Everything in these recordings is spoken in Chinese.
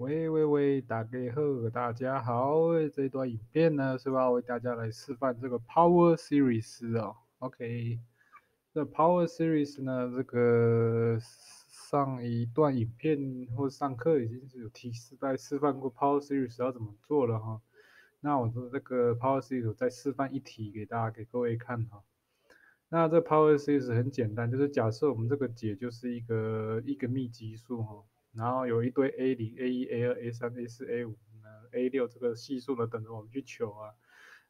喂喂喂，大家好，大家好。这段影片呢是要为大家来示范这个 Power Series 哦。OK，这 Power Series 呢，这个上一段影片或上课已经是有提示在示范过 Power Series 要怎么做了哈。那我的这个 Power Series 我再示范一题给大家给各位看哈。那这 Power Series 很简单，就是假设我们这个解就是一个一个密集数哈。然后有一堆 a 零、a 一、a 二、a 三、a 四、a 五呢，a 六这个系数呢等着我们去求啊。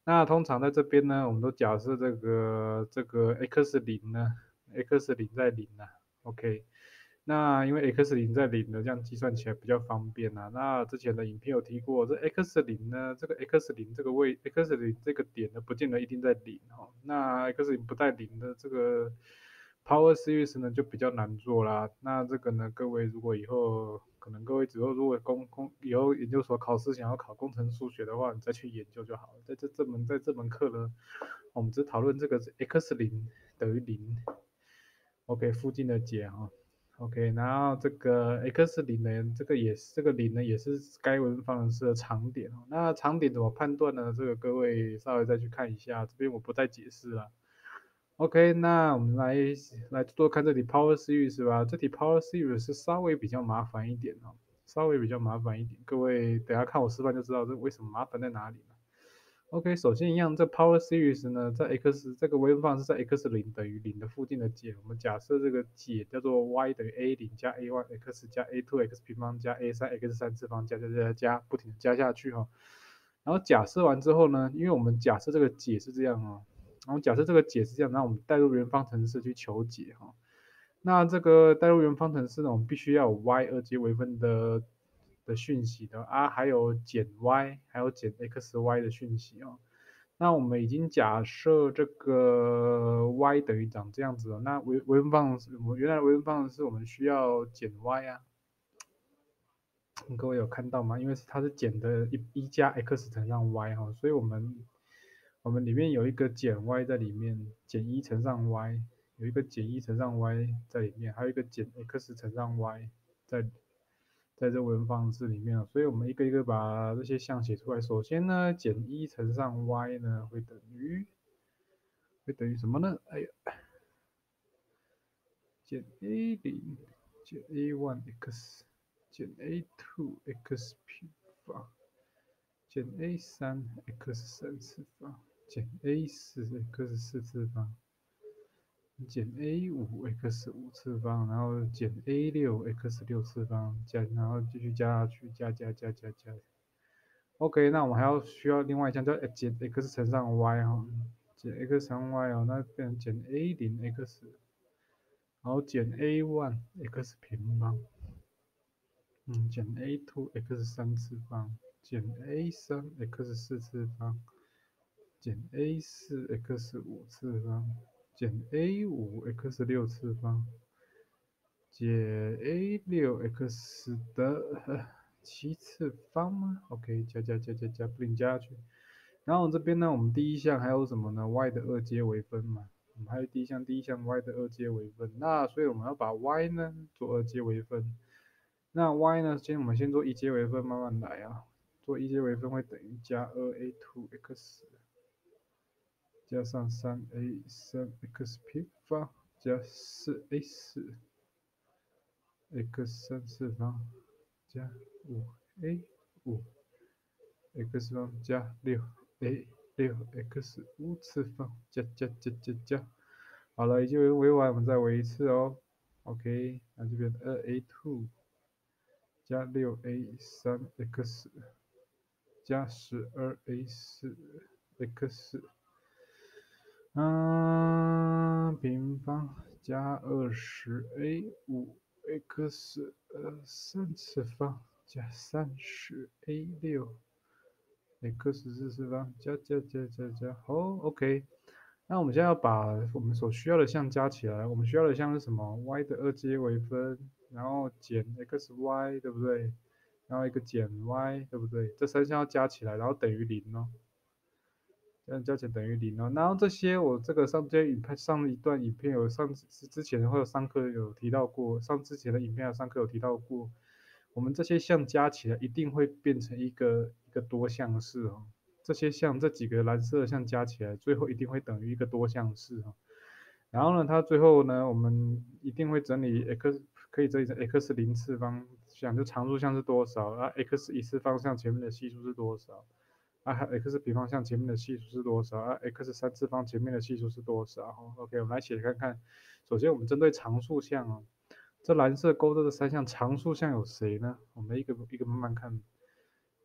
那通常在这边呢，我们都假设这个这个 x 零呢，x 零在零啊，OK。那因为 x 零在零的，这样计算起来比较方便啊。那之前的影片有提过，这 x 零呢，这个 x 零这个位，x 零这个点呢，不见得一定在零哦。那 x 零不在零的这个。Power Series 呢就比较难做啦，那这个呢，各位如果以后可能各位之后如果工工以后研究所考试想要考工程数学的话，你再去研究就好了。在这这门在这门课呢，我们只讨论这个 x 零等于零，OK 附近的解哈，OK，然后这个 x 零呢，这个也是这个零呢也是该文方程式的长点哦。那长点怎么判断呢？这个各位稍微再去看一下，这边我不再解释了。OK，那我们来来多看这题 Power Series 吧。这题 Power Series 是稍微比较麻烦一点哦，稍微比较麻烦一点。各位等下看我示范就知道这为什么麻烦在哪里了。OK，首先一样，这 Power Series 呢，在 x 这个微分方程式在 x 零等于零的附近的解，我们假设这个解叫做 y 等于 a 零加 a one x 加 a two x 平方加 a 三 x 三次方加加加加加不停的加下去哈。然后假设完之后呢，因为我们假设这个解是这样哦。然后假设这个解是这样，那我们代入原方程式去求解哈。那这个代入原方程式呢，我们必须要有 y 二阶微分的的讯息的啊，还有减 y，还有减 x y 的讯息哦。那我们已经假设这个 y 等于长这样子了，那微微分方程式，我原来微分方程式我们需要减 y 啊。各位有看到吗？因为它是减的一一加 x 乘上 y 哈，所以我们。我们里面有一个减 y 在里面，减一乘上 y，有一个减一乘上 y 在里面，还有一个减 x 乘上 y 在在这文方程式里面所以我们一个一个把这些项写出来。首先呢，减一乘上 y 呢会等于会等于什么呢？哎呀，减 a 零减 a one x 减 a two x 平方减 a 三 x 三次方。减 a 四 x 四次方，减 a 五 x 五次方，然后减 a 六 x 六次方，加，然后继续加下去，加加加加加。OK，那我们还要需要另外一项叫减 x 乘上 y 哈，减 x 乘 y 哦，那变成减 a 零 x，然后减 a one x 平方，嗯，减 a two x 三次方，减 a 三 x 四次方。减 a 四 x 五次方，减 a 五 x 六次方，减 a 六 x 的七次方吗？OK，加加加加加，不停加下去。然后这边呢，我们第一项还有什么呢？y 的二阶微分嘛。我们还有第一项，第一项 y 的二阶微分。那所以我们要把 y 呢做二阶微分。那 y 呢，先我们先做一阶微分，慢慢来啊。做一阶微分会等于加二 a two x。加上三 a 三 x 平方加四 a 四 x 三次方加五 a 五 x 方加六 a 六 x 五次方加加加加加，好了，已经围完，我们再围一次哦。OK，那这边二 a two 加六 a 三 x 加十二 a 四 x。嗯，平方加二十 a 五 x 呃三次方加三十 a 六 x 四次方加加加加加好，OK。那我们现在要把我们所需要的项加起来，我们需要的项是什么？y 的二阶微分，然后减 x y 对不对？然后一个减 y 对不对？这三项要加起来，然后等于零哦。加起来等于零哦，然后这些我这个上这影片上一段影片有上之之前或者上课有提到过，上之前的影片有上课有提到过，我们这些项加起来一定会变成一个一个多项式哦。这些项这几个蓝色的项加起来，最后一定会等于一个多项式哦。然后呢，它最后呢，我们一定会整理 x 可以整理成 x 零次方项，就常数项是多少然后？x 一次方向前面的系数是多少？，x 平方向前面的系数是多少？啊，x 三次方前面的系数是多少？OK，我们来写看看。首先，我们针对常数项啊，这蓝色勾的这三项常数项有谁呢？我们一个一个慢慢看。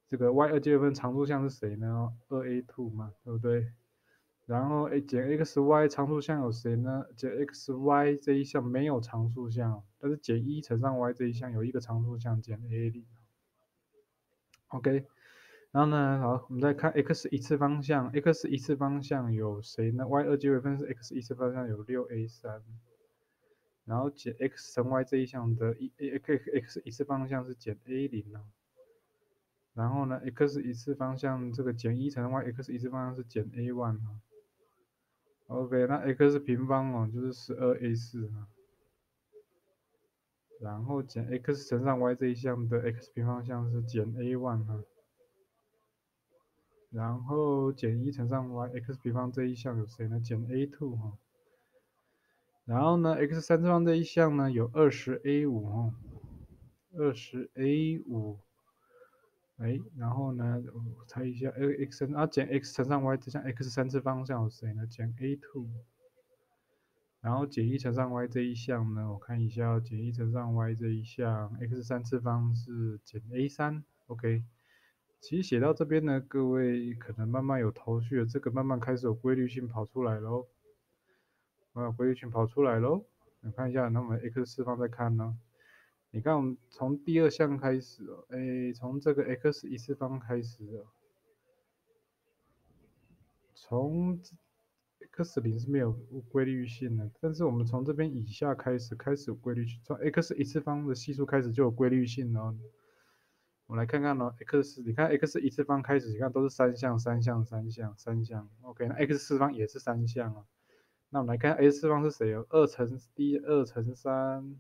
这个 y 二阶分常数项是谁呢？二 a two 嘛，对不对？然后 a 减 x y 常数项有谁呢？减 x y 这一项没有常数项，但是减一乘上 y 这一项有一个常数项，减 a 零。OK。然后呢，好，我们再看 x 一次方向，x 一次方向有谁呢？y 二阶分是 x 一次方向有六 a 三，然后减 x 乘 y 这一项的一 x x 一次方向是减 a 零啊。然后呢，x 一次方向这个减一乘 y，x 一次方向是减 a one 啊。OK，那 x 平方哦就是十二 a 四啊。然后减 x 乘上 y 这一项的 x 平方向是减 a one 啊。然后减一乘上 y，x 平方这一项有谁呢？减 a two 哈。然后呢，x 三次方这一项呢有二十 a 五哈，二十 a 五。哎，然后呢，我猜一下，x 啊减 x 乘上 y 这项 x 三次方向有谁呢？减 a two。然后减一乘上 y 这一项呢，我看一下，减一乘上 y 这一项 x 三次方是减 a 三，OK。其实写到这边呢，各位可能慢慢有头绪了，这个慢慢开始有规律性跑出来喽，啊，规律性跑出来喽，你看一下，那我们 x 次方再看呢，你看我们从第二项开始哦，哎，从这个 x 一次方开始哦，从 x 零是没有规律性的，但是我们从这边以下开始开始有规律性，从 x 一次方的系数开始就有规律性哦。我们来看看咯 x 你看 x 一次方开始，你看都是三项、三项、三项、三项，OK，那 x 次方也是三项啊。那我们来看 x 次方是谁哦？二乘 d 二乘三，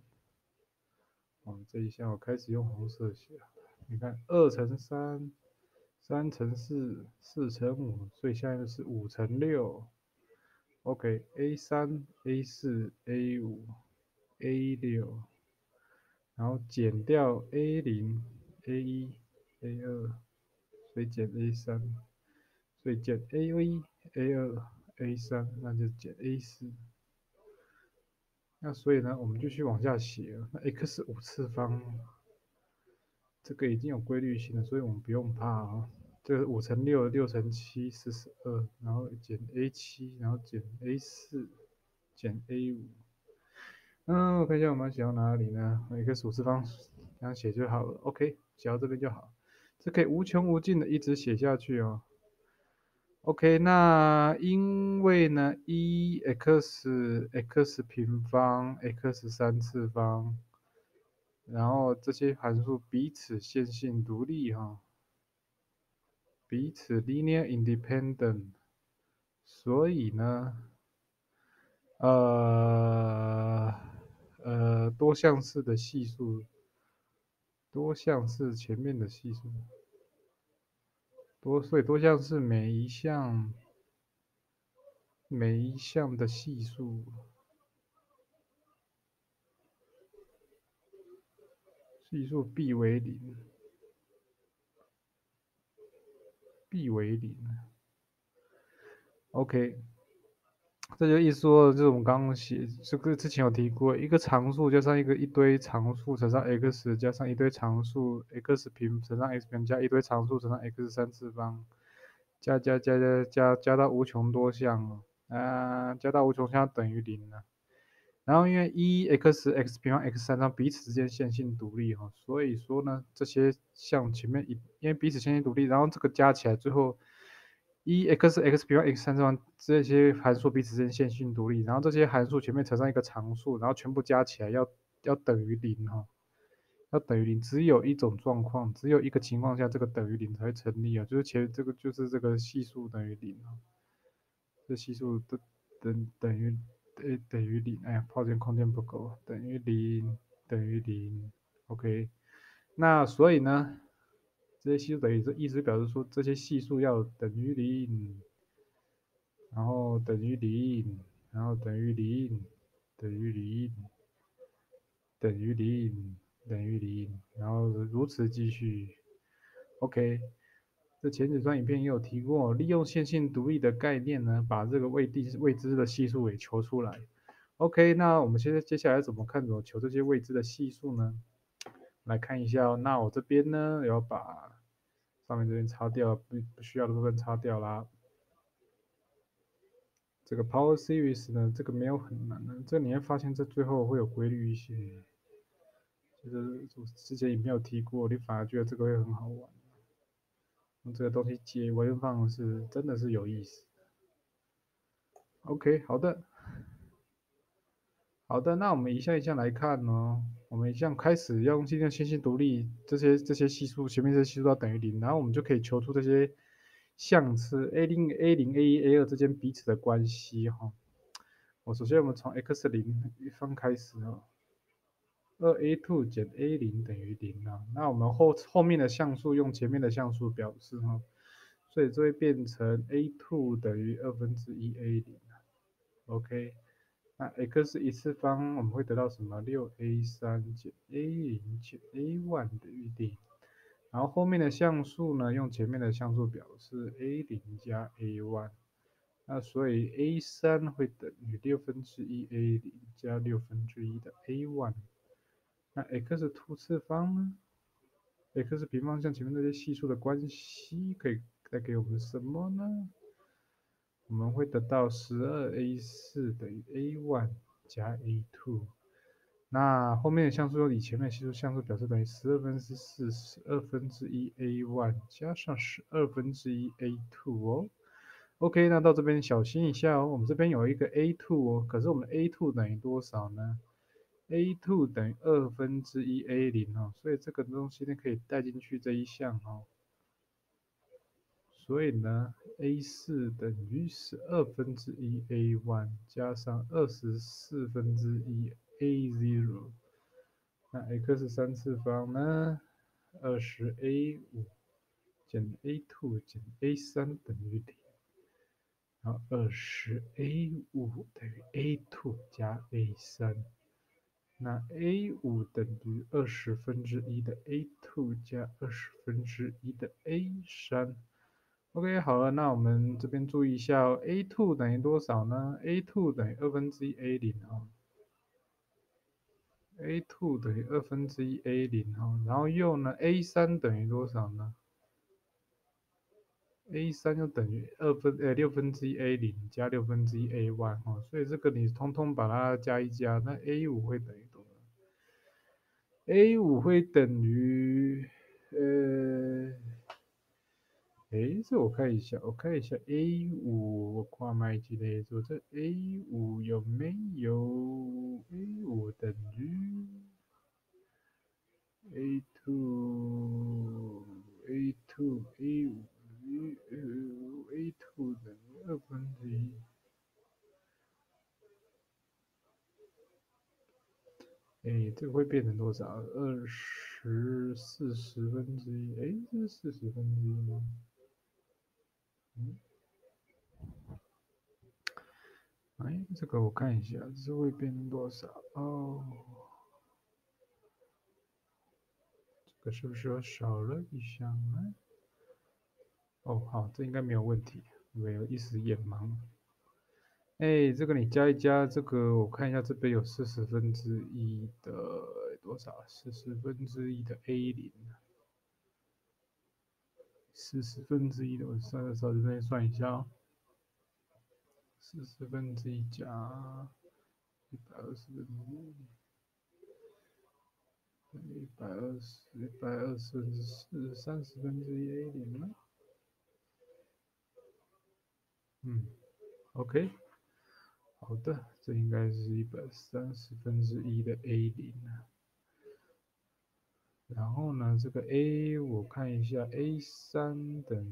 哦，这一项我开始用红色写，你看二乘三，三乘四，四乘五，所以下面是五乘六，OK，a 三、a 四、a 五、a 六，然后减掉 a 零。A 一，a 二，所以减 a 三，所以减 a 一，a 二，a 三，那就减 a 四。那所以呢，我们就去往下写。那 x 五次方，这个已经有规律性了，所以我们不用怕啊。这个五乘六，六乘七，四十二，然后减 a 七，然后减 a 四，减 a 五。嗯，我看一下我们写到哪里呢？x 五次方这样写就好了。OK。写到这边就好，这可以无穷无尽的一直写下去哦。OK，那因为呢，一 x x 平方 x 三次方，然后这些函数彼此线性独立哈，彼此 linear independent，所以呢，呃呃多项式的系数。多项式前面的系数，多所以多项式每一项每一项的系数系数必为零，必为零。OK。这就一说，就是我们刚刚写这个之前有提过，一个常数加上一个一堆常数乘上 x 加上一堆常数 x 平乘上 x 平加一堆常数乘上 x 三次方，加加加加加加到无穷多项啊，加到无穷项等于零了。然后因为一 x x 平方 x 三张彼此之间线性独立哈，所以说呢这些项前面一因为彼此线性独立，然后这个加起来最后。一 x x 平方 x 三次方这些函数彼此之间线性独立，然后这些函数前面乘上一个常数，然后全部加起来要要等于零哈，要等于零。只有一种状况，只有一个情况下这个等于零才会成立啊，就是前这个就是这个系数等于零啊，这系数等等等于等等于零，哎呀，抱歉空间不够，等于零等于零，OK。那所以呢，这些系数等于这意思表示说这些系数要等于零，然后等于零，然后等于零，等于零，等于零，等于零，然后如此继续。OK，这前几段影片也有提过，利用线性独立的概念呢，把这个未定未知的系数给求出来。OK，那我们现在接下来怎么看怎么求这些未知的系数呢？来看一下，那我这边呢要把上面这边擦掉，不不需要的部分擦掉啦。这个 Power Series 呢，这个没有很难的，这你会发现这最后会有规律一些，就是之前也没有提过，你反而觉得这个会很好玩。用这个东西解微分方式真的是有意思。OK，好的，好的，那我们一项一项来看哦。我们一项开始要用尽量线性独立，这些这些系数前面这些系数要等于零，然后我们就可以求出这些项是 a 零 a 零 a 一 a 二之间彼此的关系哈。我首先我们从 x 零一方开始哦。二 a two 减 a 零等于零啊，那我们后后面的项数用前面的项数表示哈，所以这会变成 a two 等于二分之一 a 零 OK，那 x 一次方我们会得到什么？六 a 三减 a 零减 a one 等于零，然后后面的项数呢用前面的项数表示 a 零加 a one，那所以 a 三会等于六分之一 a 零加六分之一的 a one。那 x 次方呢？x 平方向前面那些系数的关系可以带给我们什么呢？我们会得到十二 a 四等于 a one 加 a two。那后面的项数用以前面的系数项数表示等于十二分之四十二分之一 a one 加上十二分之一 a two 哦。OK，那到这边小心一下哦，我们这边有一个 a two 哦，可是我们 a two 等于多少呢？a two 等于二分之一 a 零哦，所以这个东西呢可以带进去这一项哦。所以呢，a 四等于十二分之一 a one 加上二十四分之一 a zero。那 x 三次方呢，二十 a 五减 a two 减 a 三等于零。然后二十 a 五等于 a two 加 a 三。那 a 五等于二十分之一的 a two 加二十分之一的 a 三，OK 好了，那我们这边注意一下，a two 等于多少呢？a two 等于二分之一 a 零啊，a two 等于二分之一 a 零哈，然后又呢，a 三等于多少呢？a 三就等于二分呃六分之一 a 零加六分之一 a one 哈，所以这个你通通把它加一加，那 a 五会等于多少？a 五会等于呃，哎，这我看一下，我看一下 a 五，我看麦记得说这 a 五有没有 a 五等于 a two a two a 五。于呃 a two 等于二分之一，哎，这个会变成多少？二十四十分之一，哎，这是四十分之一吗？嗯，哎，这个我看一下，这会变成多少？哦，这个是不是又少了一项呢？哦，好，这应该没有问题，没有一时眼盲。哎，这个你加一加，这个我看一下，这边有四十分之一的多少？四十分之一的 a 零，四十分之一的，我算的时候这边算一下哦，四十分之一加一百二十分之一，一百二十，一百二十分之四，三十分之一 a 零？嗯，OK，好的，这应该是一百三十分之一的 a 零啊。然后呢，这个 a 我看一下，a 三等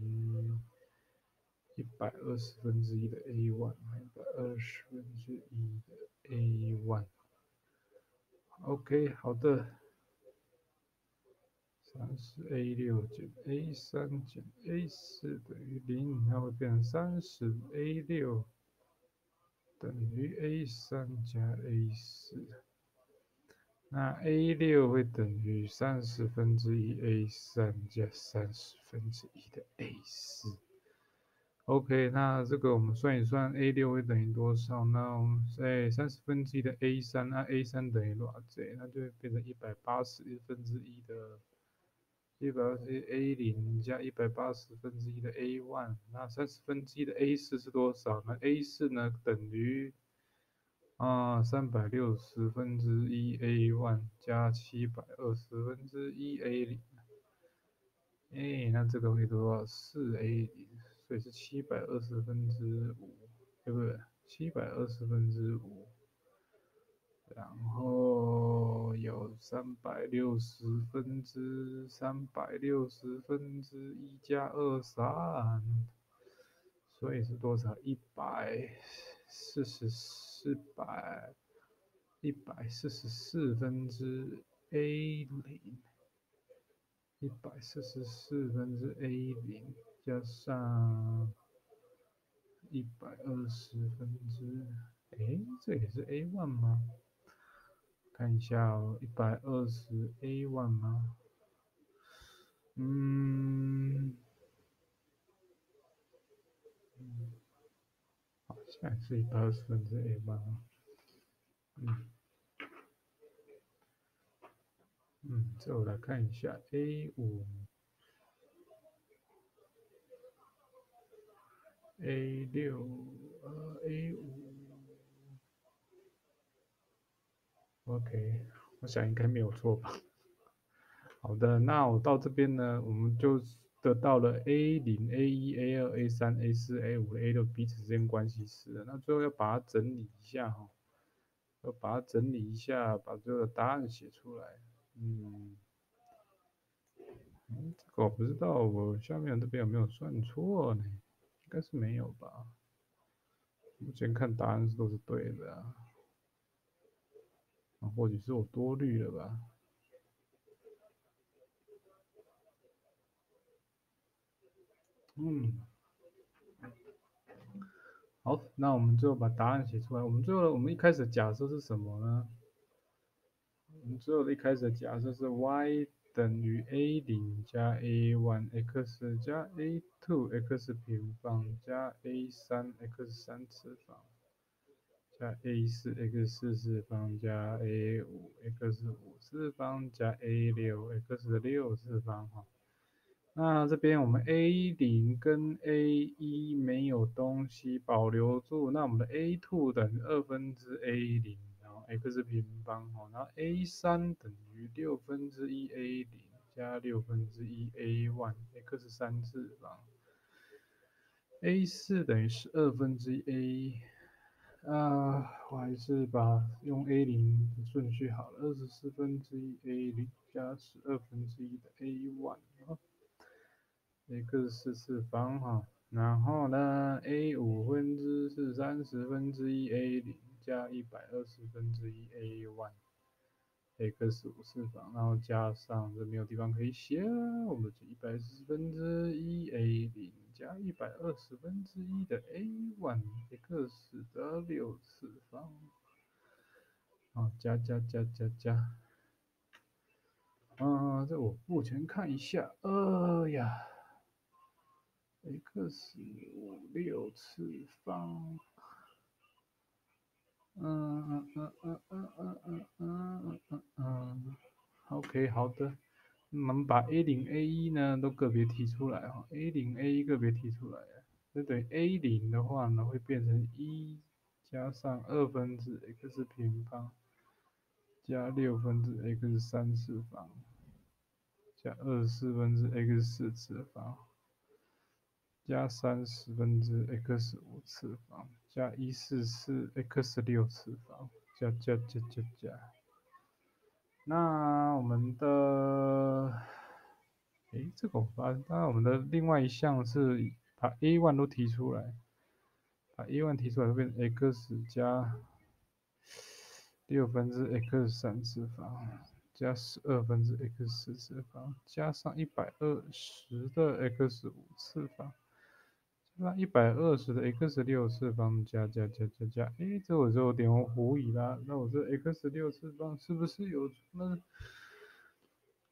于一百二十分之一的 a one，一百二十分之一的 a one。OK，好的。三十 a 六减 a 三减 a 四等于零，那会变成三十 a 六等于 a 三加 a 四。那 a 六会等于三十分之一 a 三加三十分之一的 a 四。OK，那这个我们算一算，a 六会等于多少？那我们在三十分之一的 a 三，那 a 三等于多少？那就变成一百八十分之一的，一百八十 a 零加一百八十分之一的 a one。那三十分之一的 a 四是多少？那 a 四呢等于啊三百六十分之一 a one 加七百二十分之一 a 零。哎，那这个会多少？四 a 零。所以是七百二十分之五，对不对？七百二十分之五，然后有三百六十分之三百六十分之一加二三，所以是多少？一百四十四百一百四十四分之 a 零，一百四十四分之 a 零。加上一百二十分之，哎，这也是 a one 吗？看一下哦，一百二十 a one 吗？嗯，嗯，好像是一百二十分之 a 八。嗯，嗯，这我来看一下 a 五。A 六呃 A 五，OK，我想应该没有错吧。好的，那我到这边呢，我们就得到了 A 零、A 一、A 二、A 三、A 四、A 五、A 六彼此之间关系式。那最后要把它整理一下哈，要把它整理一下，把这个答案写出来。嗯，这个我不知道，我下面这边有没有算错呢？应该是没有吧？目前看答案是都是对的，啊，或许是我多虑了吧？嗯，好，那我们最后把答案写出来。我们最后，我们一开始假设是什么呢？我们最后的一开始假设是 y。等于 a 零加 a 一 x 加 a 二 x 平方加 a 三 x 三次方加 a 四 x 四次方加 a 五 x 五次方加 a 六 x 六次方哈。那这边我们 a 零跟 a 一没有东西保留住，那我们的 a two 等于二分之 a 零。x 平方哦，然后 a 三等于六分之一 a 零加六分之一 a one x 三次方，a 四等于十二分之一 a，啊，我还是把用 a 零的顺序好了，二十四分之一 a 零加十二分之一的 a one，x 四次方哈，然后呢 a 五分之是三十分之一 a 零。加一百二十分之一 a one x 五次方，然后加上这没有地方可以写，我们就一百四十分之一 a 零加一百二十分之一的 a one x 的六次方，啊，加加加加加，啊，这我目前看一下，哎呀，x 五六次方。嗯嗯嗯嗯嗯嗯嗯嗯嗯嗯，OK，好的，我们把 A 零 A 一呢都个别提出来哈，A 零 A 一个别提出来，那等于 A 零的话呢会变成一加上二分之 x 平方加六分之 x 三次方加二十四分之 x 四次方加三十分之 x 五次方。加一四四 x 六次方，加加加加加。那我们的，诶，这个我发，那我们的另外一项是把 a one 都提出来，把 a one 提出来会变成 x 加六分之 x 三次方加十二分之 x 四次方，加上一百二十的 x 五次方，那一百二十的 x 六次方，加加加加加，哎，这我就有点狐疑啦。那我这 x 六次方是不是有那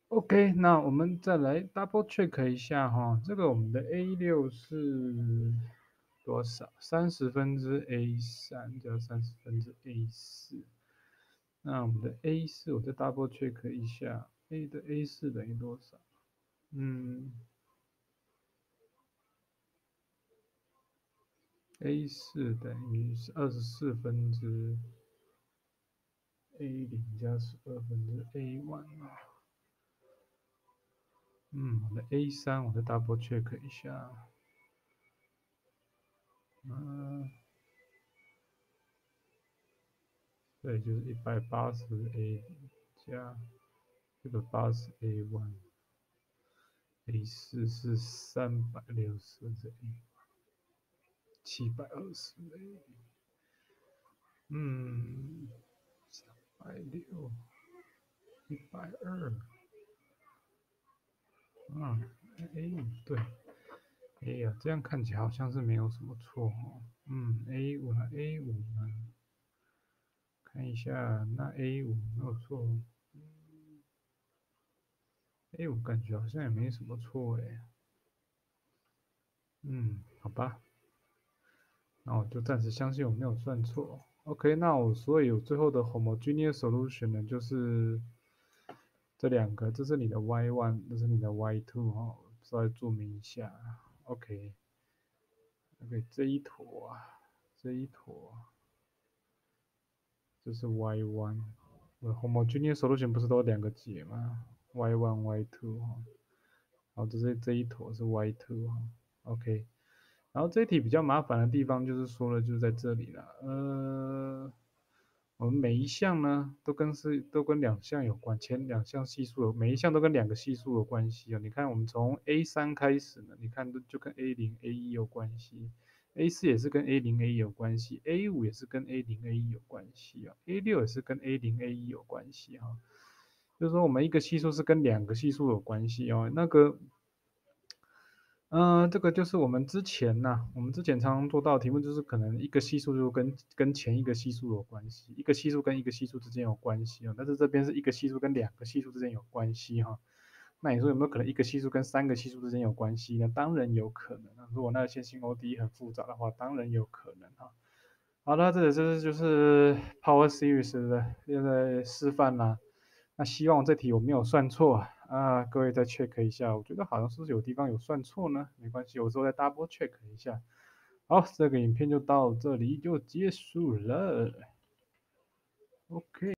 ？OK，那我们再来 double check 一下哈，这个我们的 a 六是多少？三十分之 a 三加三十分之 a 四。那我们的 A 四，我再 double check 一下，A 的 A 四等于多少？嗯，A 四等于二十四分之 A 零加十二分之 A one。嗯，我的 A 三，我再 double check 一下，嗯。对，就是一百八十 A 加一百八十 A one，A 四是三百六十 A，七百二十嗯，三百六，一百二，嗯，A 对哎呀，这样看起来好像是没有什么错哦，嗯，A 五呢？A 五呢？看一下，那 A 五没有错。哎，我感觉好像也没什么错哎，嗯，好吧，那我就暂时相信我没有算错。OK，那我所以有最后的 homogeneous solution 呢，就是这两个，这是你的 y one，这是你的 y two 哈，稍微注明一下。OK，OK，这一坨啊，这一坨。这是 y one，我 homogeneous solution 不是都两个解吗？y one y two 哈，然后，这是这一坨是 y two 哈，OK，然后这一题比较麻烦的地方就是说了，就是在这里了，呃，我们每一项呢都跟是都跟两项有关，前两项系数每一项都跟两个系数有关系哦。你看我们从 A 三开始呢，你看都就跟 A 零 A 一有关系。A 四也是跟 A 零 A 一有关系，A 五也是跟 A 零 A 一有关系啊，A 六也是跟 A 零 A 一有关系哈，就是说我们一个系数是跟两个系数有关系哦，那个，嗯，这个就是我们之前呢，我们之前常常做到的题目就是可能一个系数就跟跟前一个系数有关系，一个系数跟一个系数之间有关系啊，但是这边是一个系数跟两个系数之间有关系哈。那你说有没有可能一个系数跟三个系数之间有关系呢？当然有可能啊。如果那个线性 OD 很复杂的话，当然有可能啊。好了，这里就是就是 Power Series 的现在示范啦。那希望这题我没有算错啊啊，各位再 check 一下。我觉得好像是不是有地方有算错呢？没关系，有时候再 double check 一下。好，这个影片就到这里就结束了。OK。